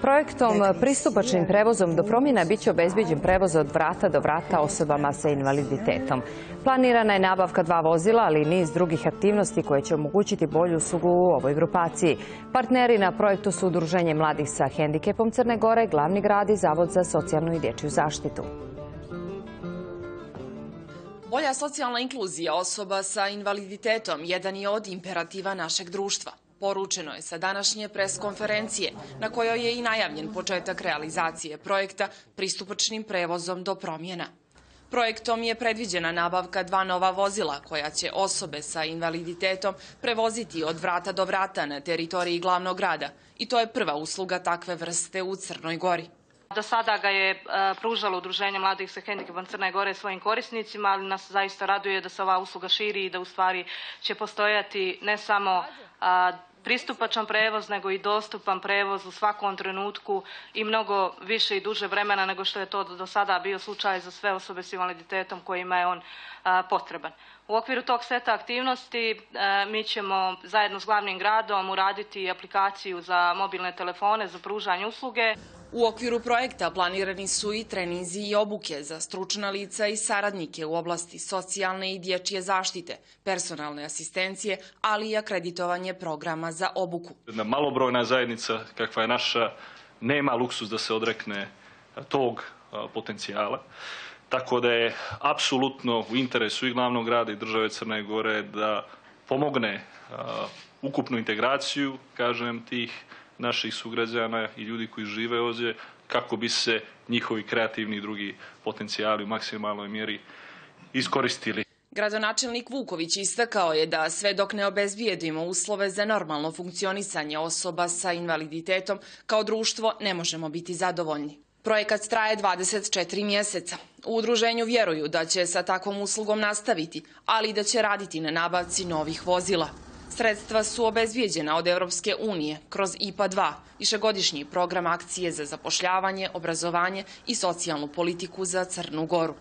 Projektom pristupačnim prevozom do promjena biće obezbiđen prevoz od vrata do vrata osobama sa invaliditetom. Planirana je nabavka dva vozila, ali i niz drugih aktivnosti koje će omogućiti bolju uslugu u ovoj grupaciji. Partneri na projektu su Udruženje mladih sa hendikepom Crne Gore, glavni grad i Zavod za socijalnu i dječju zaštitu. Bolja socijalna inkluzija osoba sa invaliditetom jedan je od imperativa našeg društva. Poručeno je sa današnje preskonferencije, na kojoj je i najavljen početak realizacije projekta pristupačnim prevozom do promjena. Projektom je predviđena nabavka dva nova vozila koja će osobe sa invaliditetom prevoziti od vrata do vrata na teritoriji glavnog grada i to je prva usluga takve vrste u Crnoj Gori. Do sada ga je e, pružalo Udruženje mladih sa hendikepom Crne Gore svojim korisnicima, ali nas zaista raduje da se ova usluga širi i da u stvari će postojati ne samo pristupačan prevoz, nego i dostupan prevoz u svakom trenutku i mnogo više i duže vremena nego što je to do sada bio slučaj za sve osobe s invaliditetom kojima je on potreban. U okviru tog seta aktivnosti mi ćemo zajedno s glavnim gradom uraditi aplikaciju za mobilne telefone za pružanje usluge. U okviru projekta planirani su i trenizi i obuke za stručna lica i saradnike u oblasti socijalne i dječje zaštite, personalne asistencije, ali i akreditovanje programa za obuku. Jedna malobrojna zajednica kakva je naša nema luksus da se odrekne tog potencijala. Tako da je apsolutno u interesu i glavnog grada i države Crne Gore da pomogne ukupnu integraciju, kažem, tih naših sugrađana i ljudi koji žive ovdje kako bi se njihovi kreativni i drugi potencijali u maksimalnoj mjeri iskoristili. Gradonačelnik Vuković istakao je da sve dok ne obezbijedimo uslove za normalno funkcionisanje osoba sa invaliditetom, kao društvo ne možemo biti zadovoljni. Projekat traje 24 mjeseca. U udruženju vjeruju da će sa takvom uslugom nastaviti, ali i da će raditi na nabavci novih vozila. Sredstva su obezvijeđena od Europske unije kroz IPA 2, višegodišnji program akcije za zapošljavanje, obrazovanje i socijalnu politiku za Crnu Goru.